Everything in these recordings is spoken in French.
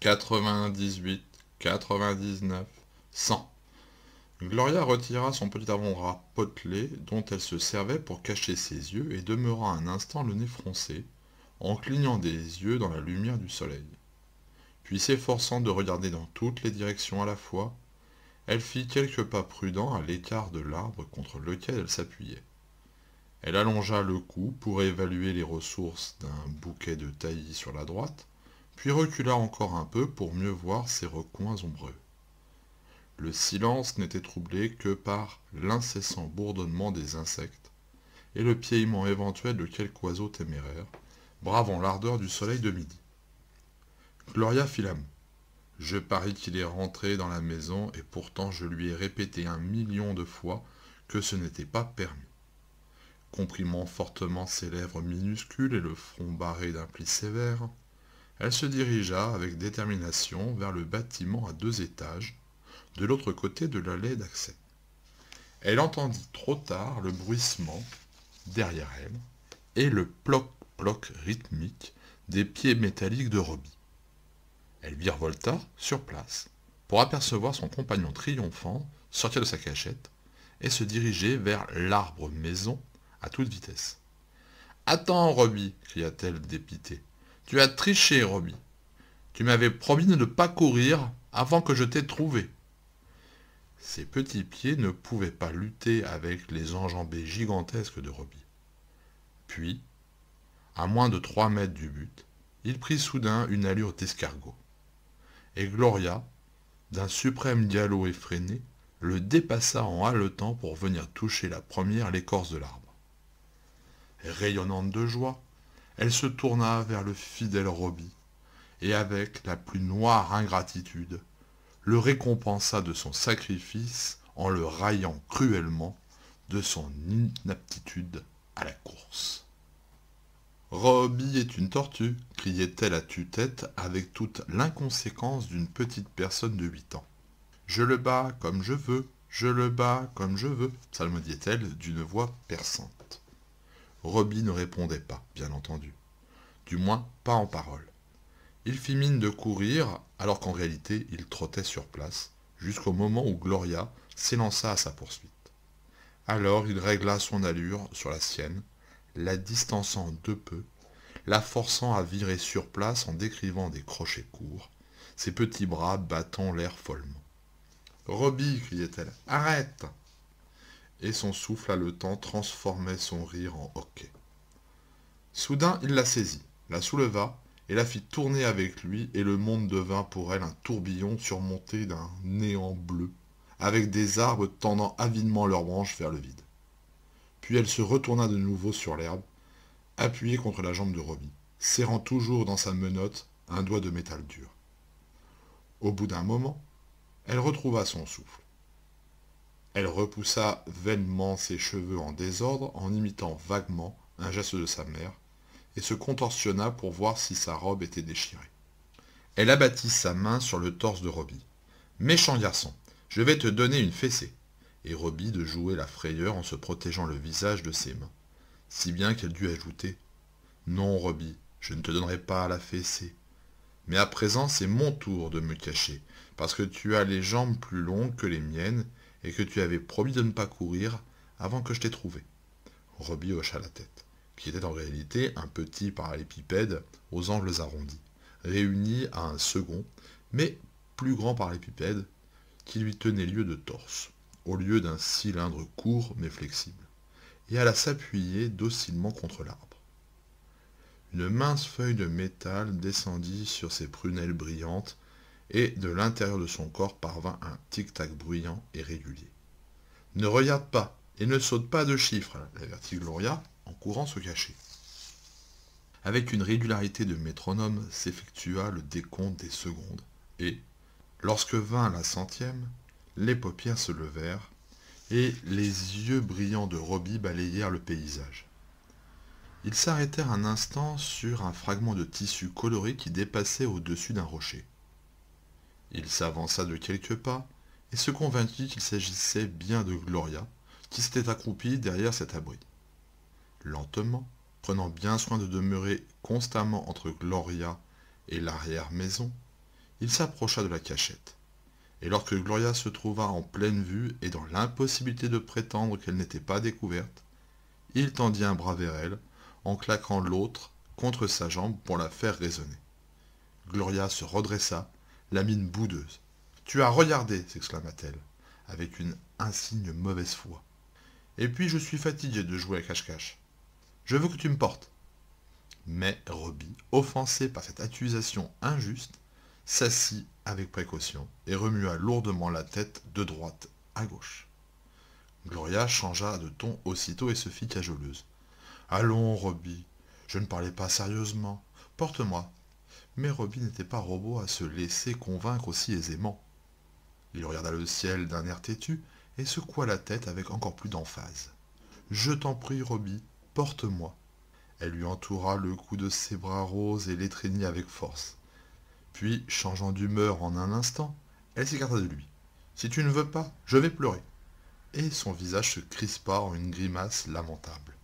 98, 99, 100. Gloria retira son petit avant-bras potelé dont elle se servait pour cacher ses yeux et demeura un instant le nez froncé, en clignant des yeux dans la lumière du soleil. Puis s'efforçant de regarder dans toutes les directions à la fois, elle fit quelques pas prudents à l'écart de l'arbre contre lequel elle s'appuyait. Elle allongea le cou pour évaluer les ressources d'un bouquet de taillis sur la droite, puis recula encore un peu pour mieux voir ses recoins ombreux. Le silence n'était troublé que par l'incessant bourdonnement des insectes et le piéillement éventuel de quelque oiseau téméraire, bravant l'ardeur du soleil de midi. Gloria fit la. Je parie qu'il est rentré dans la maison et pourtant je lui ai répété un million de fois que ce n'était pas permis. Comprimant fortement ses lèvres minuscules et le front barré d'un pli sévère, elle se dirigea avec détermination vers le bâtiment à deux étages, de l'autre côté de l'allée d'accès. Elle entendit trop tard le bruissement, derrière elle, et le ploc-ploc rythmique des pieds métalliques de Robbie. Elle virevolta sur place, pour apercevoir son compagnon triomphant sortir de sa cachette et se diriger vers l'arbre maison à toute vitesse. Attends, Robbie, cria-t-elle dépitée. Tu as triché, Robbie. Tu m'avais promis de ne pas courir avant que je t'ai trouvé. Ses petits pieds ne pouvaient pas lutter avec les enjambées gigantesques de Robbie. Puis, à moins de trois mètres du but, il prit soudain une allure d'escargot. Et Gloria, d'un suprême dialogue effréné, le dépassa en haletant pour venir toucher la première l'écorce de l'arbre. Rayonnante de joie, elle se tourna vers le fidèle Robbie, et avec la plus noire ingratitude, le récompensa de son sacrifice en le raillant cruellement de son inaptitude à la course. Robbie est une tortue, criait-elle à tue-tête avec toute l'inconséquence d'une petite personne de huit ans. Je le bats comme je veux, je le bats comme je veux, psalmodiait-elle d'une voix perçante. Robbie ne répondait pas, bien entendu. Du moins, pas en parole. Il fit mine de courir, alors qu'en réalité, il trottait sur place, jusqu'au moment où Gloria s'élança à sa poursuite. Alors il régla son allure sur la sienne, la distançant de peu, la forçant à virer sur place en décrivant des crochets courts, ses petits bras battant l'air follement. Robbie, criait-elle, arrête et son souffle haletant transformait son rire en hoquet. Soudain, il la saisit, la souleva, et la fit tourner avec lui, et le monde devint pour elle un tourbillon surmonté d'un néant bleu, avec des arbres tendant avidement leurs branches vers le vide. Puis elle se retourna de nouveau sur l'herbe, appuyée contre la jambe de Robbie, serrant toujours dans sa menotte un doigt de métal dur. Au bout d'un moment, elle retrouva son souffle. Elle repoussa vainement ses cheveux en désordre en imitant vaguement un geste de sa mère, et se contorsionna pour voir si sa robe était déchirée. Elle abattit sa main sur le torse de Robbie. Méchant garçon, je vais te donner une fessée. Et Robbie de jouer la frayeur en se protégeant le visage de ses mains, si bien qu'elle dut ajouter Non, Robbie, je ne te donnerai pas la fessée. Mais à présent, c'est mon tour de me cacher, parce que tu as les jambes plus longues que les miennes et que tu avais promis de ne pas courir avant que je t'ai trouvé. Robbie hocha la tête, qui était en réalité un petit parallépipède aux angles arrondis, réuni à un second, mais plus grand parallépipède, qui lui tenait lieu de torse, au lieu d'un cylindre court mais flexible, et alla s'appuyer docilement contre l'arbre. Une mince feuille de métal descendit sur ses prunelles brillantes et de l'intérieur de son corps parvint un tic-tac bruyant et régulier. Ne regarde pas et ne saute pas de chiffres, avertit Gloria en courant se cacher. Avec une régularité de métronome s'effectua le décompte des secondes, et, lorsque vint la centième, les paupières se levèrent, et les yeux brillants de Robbie balayèrent le paysage. Ils s'arrêtèrent un instant sur un fragment de tissu coloré qui dépassait au-dessus d'un rocher. Il s'avança de quelques pas et se convainquit qu'il s'agissait bien de Gloria, qui s'était accroupie derrière cet abri. Lentement, prenant bien soin de demeurer constamment entre Gloria et l'arrière-maison, Il s'approcha de la cachette. Et lorsque Gloria se trouva en pleine vue et dans l'impossibilité de prétendre qu'elle n'était pas découverte, il tendit un bras vers elle, en claquant l'autre contre sa jambe pour la faire résonner. Gloria se redressa, la mine boudeuse. Tu as regardé, s'exclama-t-elle, avec une insigne mauvaise foi. Et puis je suis fatigué de jouer à cache-cache. Je veux que tu me portes. Mais Robbie, offensé par cette accusation injuste, s'assit avec précaution et remua lourdement la tête de droite à gauche. Gloria changea de ton aussitôt et se fit cajoleuse. Allons, Robbie, je ne parlais pas sérieusement. Porte-moi. Mais Robbie n'était pas robot à se laisser convaincre aussi aisément. Il regarda le ciel d'un air têtu et secoua la tête avec encore plus d'emphase. Je t'en prie, Robbie, porte-moi. Elle lui entoura le cou de ses bras roses et l'étreignit avec force. Puis, changeant d'humeur en un instant, elle s'écarta de lui. Si tu ne veux pas, je vais pleurer. Et son visage se crispa en une grimace lamentable.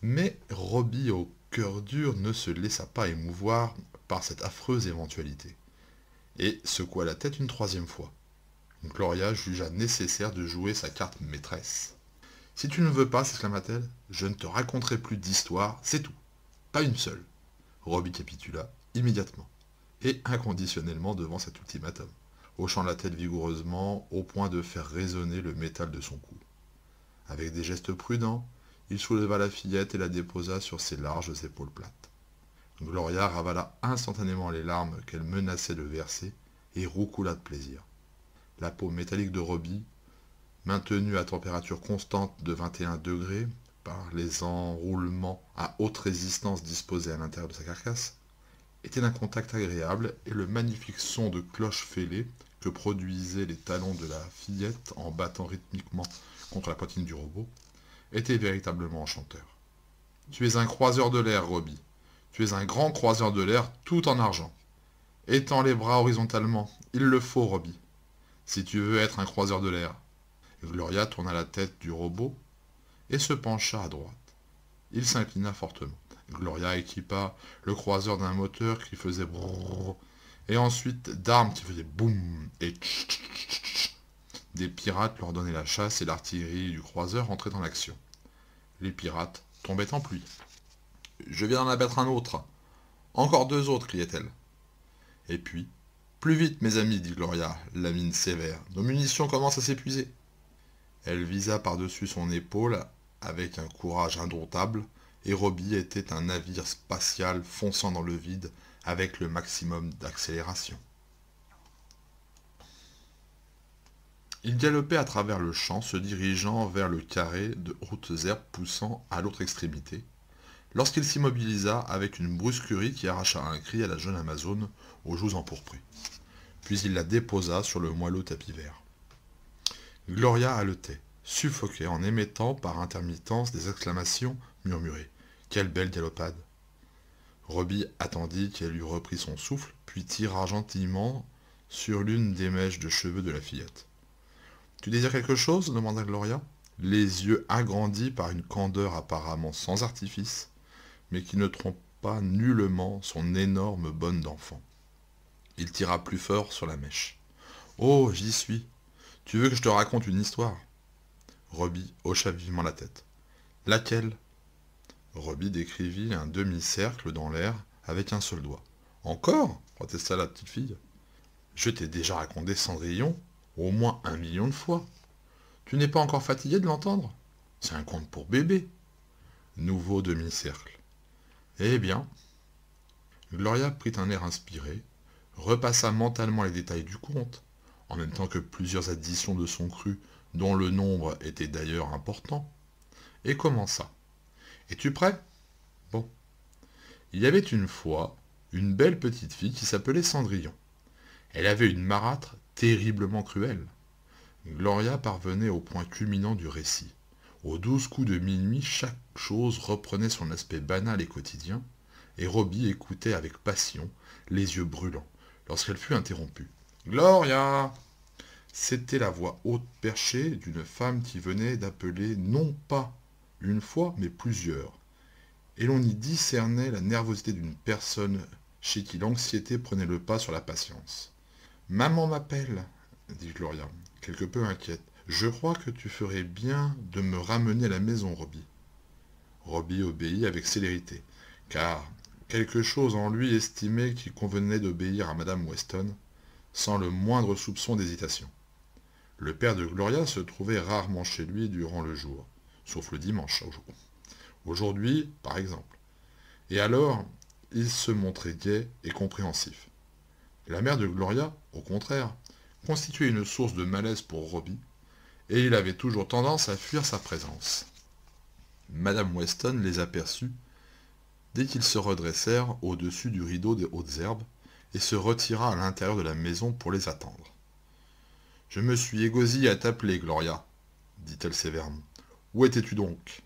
Mais Robbie au cœur dur ne se laissa pas émouvoir par cette affreuse éventualité, et secoua la tête une troisième fois. Gloria jugea nécessaire de jouer sa carte maîtresse. Si tu ne veux pas, s'exclama-t-elle, je ne te raconterai plus d'histoire, c'est tout. Pas une seule. Robbie capitula immédiatement et inconditionnellement devant cet ultimatum, hochant la tête vigoureusement au point de faire résonner le métal de son cou. Avec des gestes prudents, il souleva la fillette et la déposa sur ses larges épaules plates. Gloria ravala instantanément les larmes qu'elle menaçait de verser et roucoula de plaisir. La peau métallique de Robbie, maintenue à température constante de 21 degrés par les enroulements à haute résistance disposés à l'intérieur de sa carcasse, était d'un contact agréable et le magnifique son de cloche fêlée que produisaient les talons de la fillette en battant rythmiquement contre la poitrine du robot était véritablement enchanteur. Tu es un croiseur de l'air, Robbie. Tu es un grand croiseur de l'air tout en argent. Étends les bras horizontalement. Il le faut, Robbie. Si tu veux être un croiseur de l'air. Gloria tourna la tête du robot et se pencha à droite. Il s'inclina fortement. Gloria équipa le croiseur d'un moteur qui faisait brrr, et ensuite d'armes qui faisaient boum et Des pirates leur donnaient la chasse et l'artillerie du croiseur entrait dans l'action. Les pirates tombaient en pluie. Je viens d'en abattre un autre. Encore deux autres, criait-elle. Et puis, plus vite, mes amis, dit Gloria, la mine sévère. Nos munitions commencent à s'épuiser. Elle visa par-dessus son épaule avec un courage indomptable et Robbie était un navire spatial fonçant dans le vide avec le maximum d'accélération. Il galopait à travers le champ, se dirigeant vers le carré de hautes herbes poussant à l'autre extrémité, lorsqu'il s'immobilisa avec une brusquerie qui arracha un cri à la jeune Amazone aux joues empourprées. Puis il la déposa sur le moelleux tapis vert. Gloria haletait, suffoquée en émettant par intermittence des exclamations murmurées. Quelle belle galopade Robbie attendit qu'elle eût repris son souffle, puis tira gentiment sur l'une des mèches de cheveux de la fillette. Tu désires quelque chose demanda Gloria, les yeux agrandis par une candeur apparemment sans artifice, mais qui ne trompe pas nullement son énorme bonne d'enfant. Il tira plus fort sur la mèche. Oh, j'y suis. Tu veux que je te raconte une histoire? Robbie hocha vivement la tête. Laquelle? Robbie décrivit un demi-cercle dans l'air avec un seul doigt. Encore? protesta la petite fille. Je t'ai déjà raconté Cendrillon au moins un million de fois. Tu n'es pas encore fatigué de l'entendre? C'est un conte pour bébé. Nouveau demi-cercle. Eh bien. Gloria prit un air inspiré, repassa mentalement les détails du conte, en même temps que plusieurs additions de son cru, dont le nombre était d'ailleurs important, et commença. Es-tu prêt? Bon. Il y avait une fois une belle petite fille qui s'appelait Cendrillon. Elle avait une marâtre terriblement cruelle. Gloria parvenait au point culminant du récit. Aux douze coups de minuit, chaque chose reprenait son aspect banal et quotidien, et Robbie écoutait avec passion, les yeux brûlants, lorsqu'elle fut interrompue. Gloria C'était la voix haute perchée d'une femme qui venait d'appeler non pas une fois, mais plusieurs. Et l'on y discernait la nervosité d'une personne chez qui l'anxiété prenait le pas sur la patience. Maman m'appelle, dit Gloria, quelque peu inquiète. Je crois que tu ferais bien de me ramener à la maison, Robbie. Robbie obéit avec célérité, car quelque chose en lui estimait qu'il convenait d'obéir à madame Weston, sans le moindre soupçon d'hésitation. Le père de Gloria se trouvait rarement chez lui durant le jour, sauf le dimanche. Aujourd'hui, par exemple. Et alors, il se montrait gai et compréhensif. La mère de Gloria, au contraire, constituait une source de malaise pour Robbie, et il avait toujours tendance à fuir sa présence. Madame Weston les aperçut dès qu'ils se redressèrent au-dessus du rideau des hautes herbes et se retira à l'intérieur de la maison pour les attendre. Je me suis égosie à t'appeler, Gloria, dit-elle sévèrement. Où étais-tu donc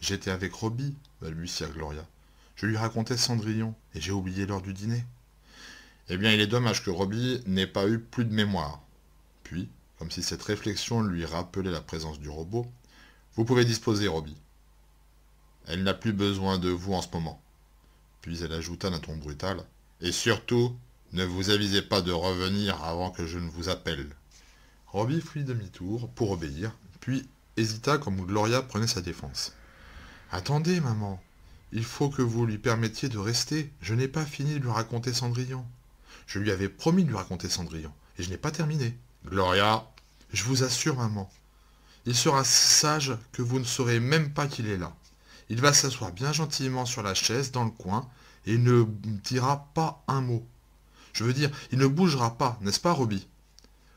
J'étais avec Robbie, balbutia Gloria. Je lui racontais Cendrillon, et j'ai oublié l'heure du dîner. Eh bien, il est dommage que Robbie n'ait pas eu plus de mémoire. Puis, comme si cette réflexion lui rappelait la présence du robot, vous pouvez disposer, Robbie. Elle n'a plus besoin de vous en ce moment. Puis elle ajouta d'un ton brutal. Et surtout, ne vous avisez pas de revenir avant que je ne vous appelle. Robbie fit demi-tour pour obéir, puis hésita comme Gloria prenait sa défense. Attendez, maman, il faut que vous lui permettiez de rester. Je n'ai pas fini de lui raconter Cendrillon. Je lui avais promis de lui raconter Cendrillon, et je n'ai pas terminé. Gloria, je vous assure, maman, il sera si sage que vous ne saurez même pas qu'il est là. Il va s'asseoir bien gentiment sur la chaise dans le coin et ne dira pas un mot. Je veux dire, il ne bougera pas, n'est-ce pas, Robbie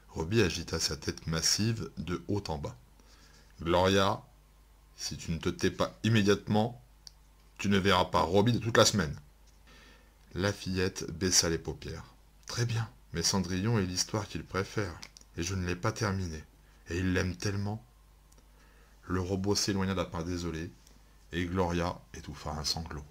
Robbie agita sa tête massive de haut en bas. Gloria, si tu ne te tais pas immédiatement, tu ne verras pas Robbie de toute la semaine. La fillette baissa les paupières. Très bien, mais Cendrillon est l'histoire qu'il préfère, et je ne l'ai pas terminée. Et il l'aime tellement. Le robot s'éloigna d'un pas désolé, et Gloria étouffa un sanglot.